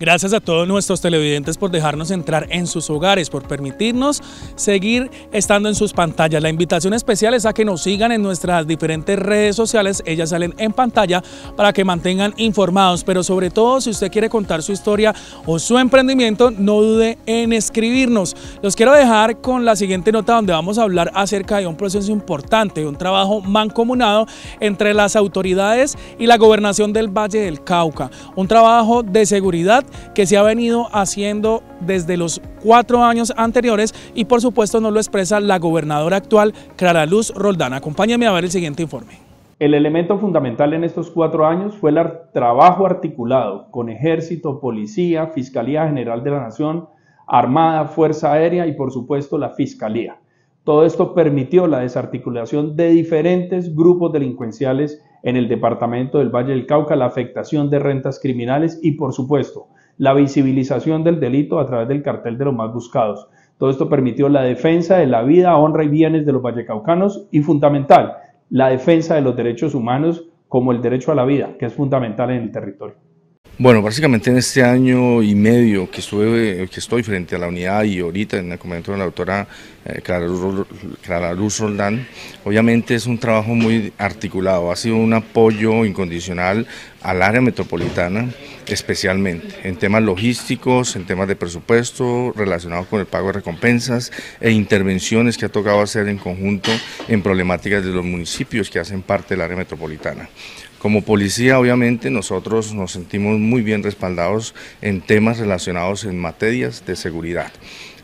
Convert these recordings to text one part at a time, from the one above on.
Gracias a todos nuestros televidentes por dejarnos entrar en sus hogares, por permitirnos seguir estando en sus pantallas. La invitación especial es a que nos sigan en nuestras diferentes redes sociales, ellas salen en pantalla para que mantengan informados, pero sobre todo si usted quiere contar su historia o su emprendimiento, no dude en escribirnos. Los quiero dejar con la siguiente nota donde vamos a hablar acerca de un proceso importante, un trabajo mancomunado entre las autoridades y la gobernación del Valle del Cauca, un trabajo de seguridad que se ha venido haciendo desde los cuatro años anteriores y por supuesto nos lo expresa la gobernadora actual, Clara Luz Roldán. Acompáñame a ver el siguiente informe. El elemento fundamental en estos cuatro años fue el trabajo articulado con Ejército, Policía, Fiscalía General de la Nación, Armada, Fuerza Aérea y por supuesto la Fiscalía. Todo esto permitió la desarticulación de diferentes grupos delincuenciales en el departamento del Valle del Cauca, la afectación de rentas criminales y por supuesto la visibilización del delito a través del cartel de los más buscados. Todo esto permitió la defensa de la vida, honra y bienes de los vallecaucanos y fundamental, la defensa de los derechos humanos como el derecho a la vida, que es fundamental en el territorio. Bueno, básicamente en este año y medio que, estuve, que estoy frente a la unidad y ahorita en el comentario de la doctora eh, Clara, Luz, Roldán, obviamente es un trabajo muy articulado, ha sido un apoyo incondicional al área metropolitana, especialmente en temas logísticos, en temas de presupuesto relacionados con el pago de recompensas e intervenciones que ha tocado hacer en conjunto en problemáticas de los municipios que hacen parte del área metropolitana. Como policía, obviamente, nosotros nos sentimos muy bien respaldados en temas relacionados en materias de seguridad.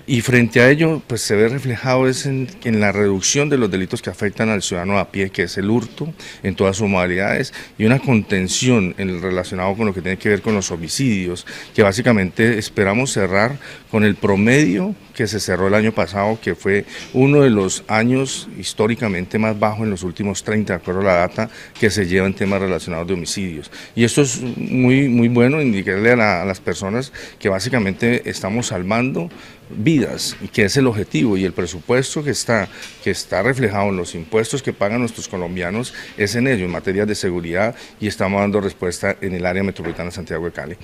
Y frente a ello, pues se ve reflejado es en, la reducción de los delitos que afectan al ciudadano a pie, que es el hurto en todas sus modalidades, y una contención en el relacionado con lo que tiene que ver con los homicidios, que básicamente esperamos cerrar con el promedio que se cerró el año pasado, que fue uno de los años históricamente más bajos en los últimos 30, de acuerdo a la data que se lleva en temas relacionados de homicidios. Y esto es muy, muy bueno, indicarle a, a las personas que básicamente estamos salvando vidas y que es el objetivo y el presupuesto que está, que está reflejado en los impuestos que pagan nuestros colombianos es en ello, en materia de seguridad y estamos dando respuesta en el área metropolitana de Santiago de Cali.